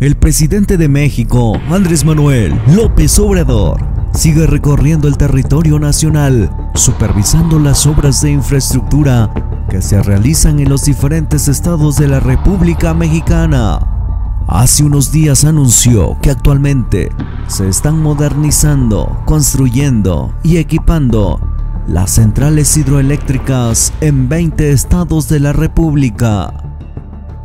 El presidente de México, Andrés Manuel López Obrador, sigue recorriendo el territorio nacional, supervisando las obras de infraestructura que se realizan en los diferentes estados de la República Mexicana. Hace unos días anunció que actualmente se están modernizando, construyendo y equipando las centrales hidroeléctricas en 20 estados de la República.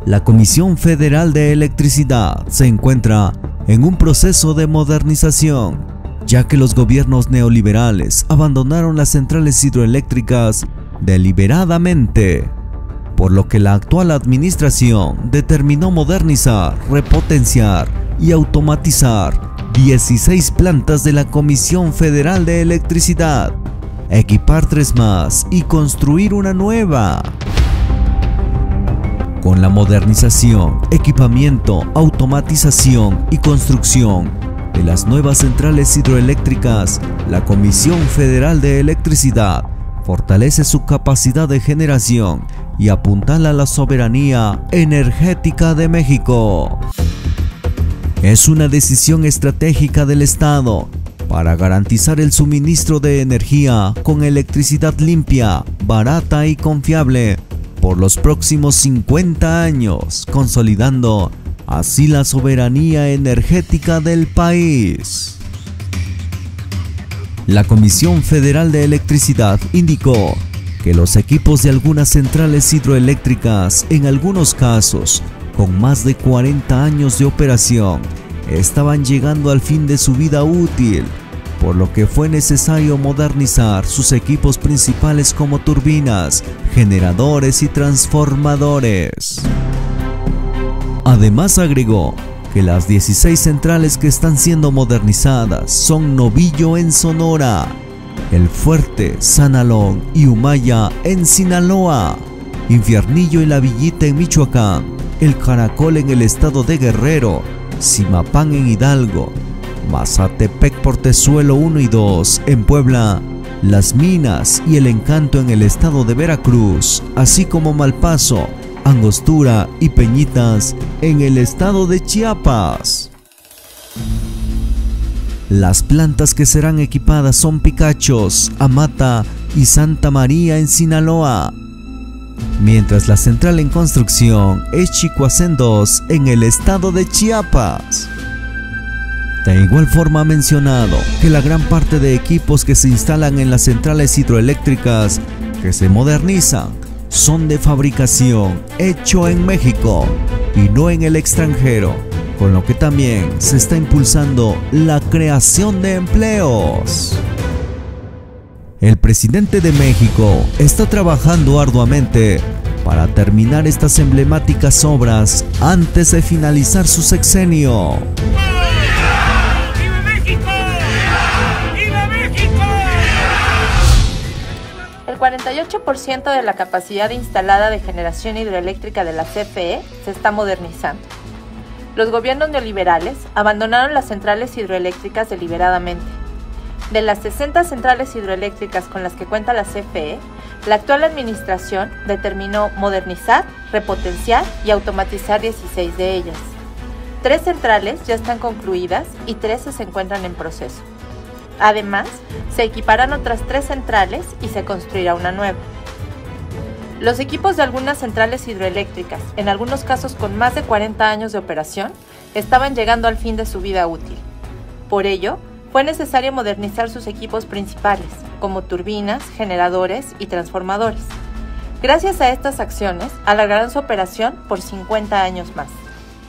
La Comisión Federal de Electricidad se encuentra en un proceso de modernización, ya que los gobiernos neoliberales abandonaron las centrales hidroeléctricas deliberadamente por lo que la actual administración determinó modernizar, repotenciar y automatizar 16 plantas de la Comisión Federal de Electricidad, equipar tres más y construir una nueva. Con la modernización, equipamiento, automatización y construcción de las nuevas centrales hidroeléctricas, la Comisión Federal de Electricidad fortalece su capacidad de generación y apuntala la soberanía energética de México. Es una decisión estratégica del Estado para garantizar el suministro de energía con electricidad limpia, barata y confiable por los próximos 50 años, consolidando así la soberanía energética del país. La Comisión Federal de Electricidad indicó que los equipos de algunas centrales hidroeléctricas, en algunos casos con más de 40 años de operación, estaban llegando al fin de su vida útil, por lo que fue necesario modernizar sus equipos principales como turbinas, generadores y transformadores. Además agregó que las 16 centrales que están siendo modernizadas son Novillo en Sonora, El Fuerte, Sanalón y Humaya en Sinaloa, Infiernillo y La Villita en Michoacán, El Caracol en el estado de Guerrero, Simapán en Hidalgo, Mazatepec Portezuelo 1 y 2 en Puebla, Las Minas y El Encanto en el estado de Veracruz, así como Malpaso, Angostura y Peñitas en el estado de Chiapas. Las plantas que serán equipadas son Picachos, Amata y Santa María en Sinaloa, mientras la central en construcción es Chicoacén 2 en el estado de Chiapas. De igual forma ha mencionado que la gran parte de equipos que se instalan en las centrales hidroeléctricas que se modernizan son de fabricación hecho en México y no en el extranjero, con lo que también se está impulsando la creación de empleos. El presidente de México está trabajando arduamente para terminar estas emblemáticas obras antes de finalizar su sexenio. 48% de la capacidad instalada de generación hidroeléctrica de la CFE se está modernizando. Los gobiernos neoliberales abandonaron las centrales hidroeléctricas deliberadamente. De las 60 centrales hidroeléctricas con las que cuenta la CFE, la actual administración determinó modernizar, repotenciar y automatizar 16 de ellas. Tres centrales ya están concluidas y 13 se encuentran en proceso. Además, se equiparán otras tres centrales y se construirá una nueva. Los equipos de algunas centrales hidroeléctricas, en algunos casos con más de 40 años de operación, estaban llegando al fin de su vida útil. Por ello, fue necesario modernizar sus equipos principales, como turbinas, generadores y transformadores. Gracias a estas acciones, alargarán su operación por 50 años más.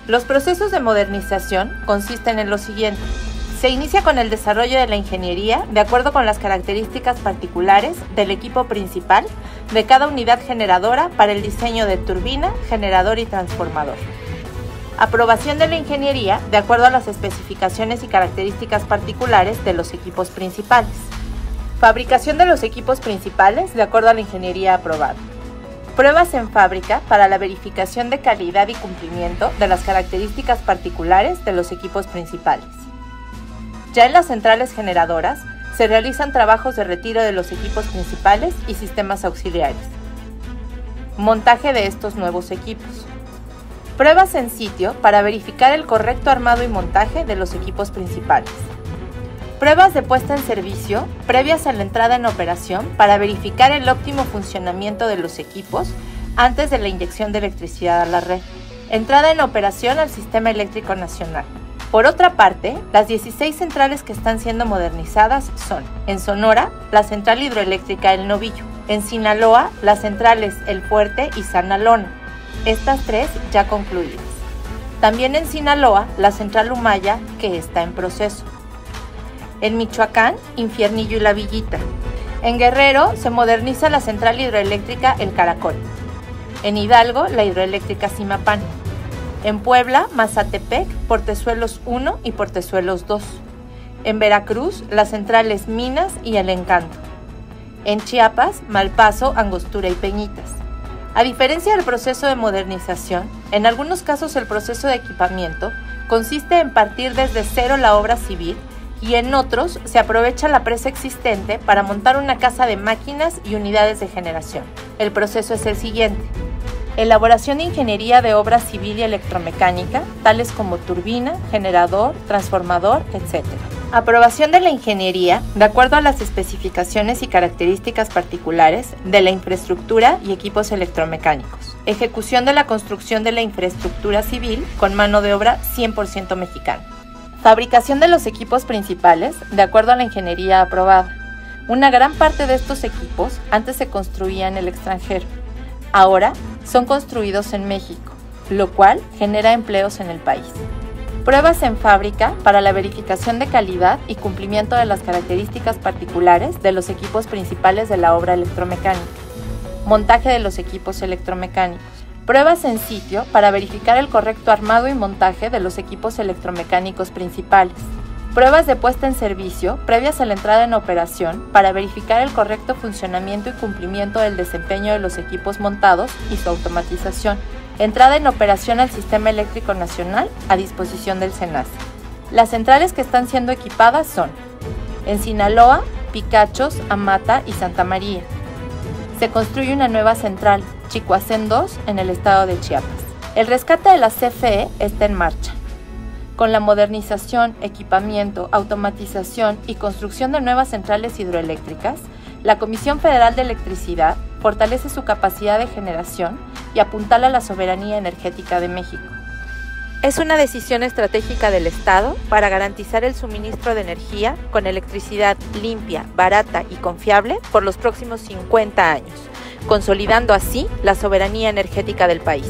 Los procesos de modernización consisten en lo siguiente. Se inicia con el desarrollo de la ingeniería de acuerdo con las características particulares del equipo principal de cada unidad generadora para el diseño de turbina, generador y transformador. Aprobación de la ingeniería de acuerdo a las especificaciones y características particulares de los equipos principales. Fabricación de los equipos principales de acuerdo a la ingeniería aprobada. Pruebas en fábrica para la verificación de calidad y cumplimiento de las características particulares de los equipos principales. Ya en las centrales generadoras se realizan trabajos de retiro de los equipos principales y sistemas auxiliares. Montaje de estos nuevos equipos. Pruebas en sitio para verificar el correcto armado y montaje de los equipos principales. Pruebas de puesta en servicio previas a la entrada en operación para verificar el óptimo funcionamiento de los equipos antes de la inyección de electricidad a la red. Entrada en operación al Sistema Eléctrico Nacional. Por otra parte, las 16 centrales que están siendo modernizadas son, en Sonora, la central hidroeléctrica El Novillo, en Sinaloa, las centrales El Fuerte y Sanalona, estas tres ya concluidas. También en Sinaloa, la central Humaya, que está en proceso. En Michoacán, Infiernillo y La Villita. En Guerrero se moderniza la central hidroeléctrica El Caracol. En Hidalgo, la hidroeléctrica Simapán. En Puebla, Mazatepec, Portezuelos 1 y Portezuelos 2. En Veracruz, las centrales Minas y El Encanto. En Chiapas, Malpaso, Angostura y Peñitas. A diferencia del proceso de modernización, en algunos casos el proceso de equipamiento consiste en partir desde cero la obra civil y en otros se aprovecha la presa existente para montar una casa de máquinas y unidades de generación. El proceso es el siguiente. Elaboración de ingeniería de obra civil y electromecánica, tales como turbina, generador, transformador, etc. Aprobación de la ingeniería de acuerdo a las especificaciones y características particulares de la infraestructura y equipos electromecánicos. Ejecución de la construcción de la infraestructura civil con mano de obra 100% mexicana. Fabricación de los equipos principales de acuerdo a la ingeniería aprobada. Una gran parte de estos equipos antes se construía en el extranjero. Ahora son construidos en México, lo cual genera empleos en el país. Pruebas en fábrica para la verificación de calidad y cumplimiento de las características particulares de los equipos principales de la obra electromecánica. Montaje de los equipos electromecánicos. Pruebas en sitio para verificar el correcto armado y montaje de los equipos electromecánicos principales. Pruebas de puesta en servicio previas a la entrada en operación para verificar el correcto funcionamiento y cumplimiento del desempeño de los equipos montados y su automatización Entrada en operación al Sistema Eléctrico Nacional a disposición del SENASA. Las centrales que están siendo equipadas son en Sinaloa, Picachos, Amata y Santa María. Se construye una nueva central, Chicoacén 2, en el estado de Chiapas. El rescate de la CFE está en marcha. Con la modernización, equipamiento, automatización y construcción de nuevas centrales hidroeléctricas, la Comisión Federal de Electricidad fortalece su capacidad de generación y apuntala la soberanía energética de México. Es una decisión estratégica del Estado para garantizar el suministro de energía con electricidad limpia, barata y confiable por los próximos 50 años, consolidando así la soberanía energética del país.